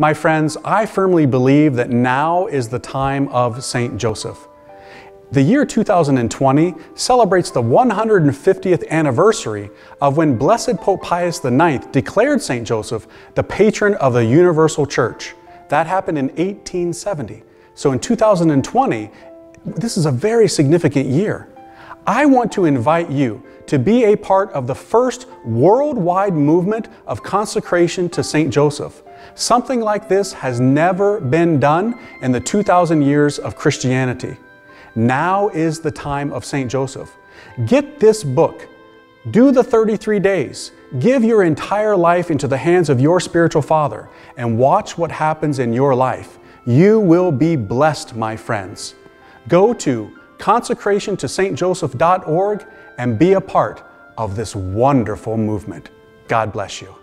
My friends, I firmly believe that now is the time of St. Joseph. The year 2020 celebrates the 150th anniversary of when Blessed Pope Pius IX declared St. Joseph the patron of the Universal Church. That happened in 1870. So in 2020, this is a very significant year. I want to invite you to be a part of the first worldwide movement of consecration to St. Joseph. Something like this has never been done in the 2,000 years of Christianity. Now is the time of St. Joseph. Get this book. Do the 33 days. Give your entire life into the hands of your spiritual father and watch what happens in your life. You will be blessed, my friends. Go to consecrationtostjoseph.org and be a part of this wonderful movement. God bless you.